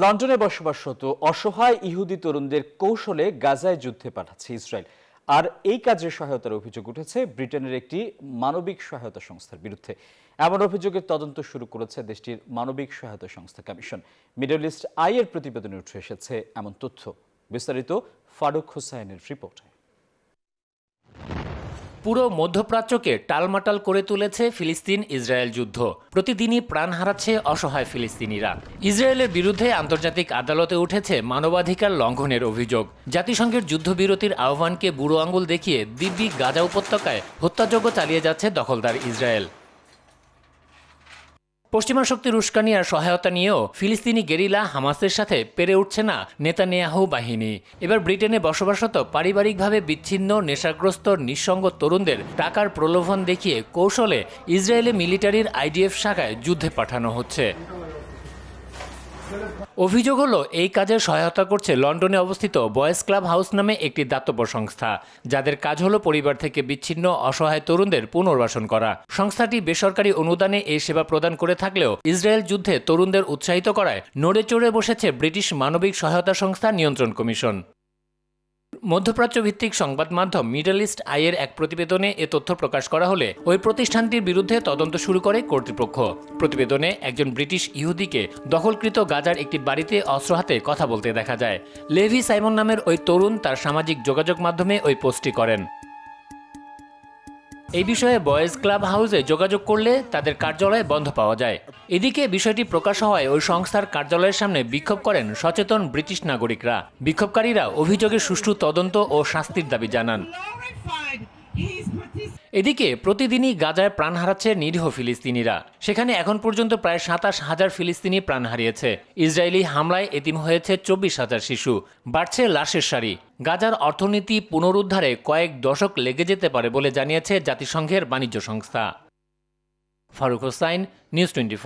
লন্ডনে বসবাসরত অসহায় ইহুদি তরুণদের কৌশলে গাজায় যুদ্ধে পাঠাচ্ছে ইসরায়েল। আর এই কাজে সহায়তার অভিযোগ উঠেছে ব্রিটেনের একটি মানবিক সহায়তা সংস্থার বিরুদ্ধে। এমন অভিযোগের তদন্ত শুরু করেছে দেশটির মানবিক সহায়তা সংস্থা কমিশন। মিডল ইস্ট আইয়ের প্রতিবেদনে উঠে এসেছে এমন তথ্য। বিস্তারিত ফারুক হোসাইনের রিপোর্টে। পুরো মধ্যপ্রাচ্যকে টালমাটাল করে তুলেছে ফিলিস্তিন ইসরায়েল যুদ্ধ। প্রতিদিনই প্রাণ হারাচ্ছে অসহায় ফিলিস্তিনিরা। ইসরায়েলের বিরুদ্ধে আন্তর্জাতিক আদালতে উঠেছে মানবাধিকার লঙ্ঘনের অভিযোগ। জাতিসংঘের যুদ্ধবিরতির আহ্বানকে বুড়ো আঙুল দেখিয়ে দিব্যি গাজা উপত্যকায় হত্যাযজ্ঞ চালিয়ে যাচ্ছে দখলদার ইসরায়েল। পশ্চিমা শক্তির উস্কানি আর সহায়তা নিয়েও ফিলিস্তিনি গেরিলা হামাসের সাথে পেরে উঠছে না নেতানিয়াহু বাহিনী। এবার ব্রিটেনে বসবাসত পারিবারিকভাবে বিচ্ছিন্ন, নেশাগ্রস্ত, নিঃসঙ্গ তরুণদের টাকার প্রলোভন দেখিয়ে কৌশলে ইসরায়েলি মিলিটারির আইডিএফ শাখায় যুদ্ধে পাঠানো হচ্ছে। অভিযোগ হলো, এই কাজে সহায়তা করছে লন্ডনে অবস্থিত বয়েজ ক্লাব হাউস নামে একটি দাতব্য সংস্থা, যাদের কাজ হলো পরিবার থেকে বিচ্ছিন্ন, অসহায় তরুণদের পুনর্বাসন করা। সংস্থাটি বেসরকারি অনুদানে এই সেবা প্রদান করে থাকলেও ইসরায়েল যুদ্ধে তরুণদের উৎসাহিত করায় নড়ে চড়ে বসেছে ব্রিটিশ মানবিক সহায়তা সংস্থা নিয়ন্ত্রণ কমিশন। মধ্যপ্রাচ্য ভিত্তিক সংবাদ মাধ্যম মিডল ইস্ট আইয়ের এক প্রতিবেদনে এ তথ্য প্রকাশ করা হলে ওই প্রতিষ্ঠানটির বিরুদ্ধে তদন্ত শুরু করে কর্তৃপক্ষ। প্রতিবেদনে একজন ব্রিটিশ ইহুদিকে দখলকৃত গাজার একটি বাড়িতে অস্ত্র হাতে কথা বলতে দেখা যায়। লেভি সাইমন নামের ওই তরুণ তার সামাজিক যোগাযোগ মাধ্যমে ওই পোস্টটি করেন। এই বিষয়ে বয়েজ ক্লাব হাউসে যোগাযোগ করলে তাদের কার্যালয়ে বন্ধ পাওয়া যায়। এদিকে বিষয়টি প্রকাশ হওয়ায় ওই সংস্থার কার্যালয়ের সামনে বিক্ষোভ করেন সচেতন ব্রিটিশ নাগরিকরা। বিক্ষোভকারীরা অভিযোগের সুষ্ঠু তদন্ত ও শাস্তির দাবি জানান। এদিকে প্রতিদিনই গাজায় প্রাণ হারাচ্ছে নিরীহ ফিলিস্তিনিরা। সেখানে এখন পর্যন্ত প্রায় সাতাশ হাজার ফিলিস্তিনি প্রাণ হারিয়েছে। ইসরায়েলি হামলায় এতিম হয়েছে চব্বিশ হাজার শিশু। বাড়ছে লাশের সারি। গাজার অর্থনীতি পুনরুদ্ধারে কয়েক দশক লেগে যেতে পারে বলে জানিয়েছে জাতিসংঘের বাণিজ্য সংস্থা। Faruk Hossain news twenty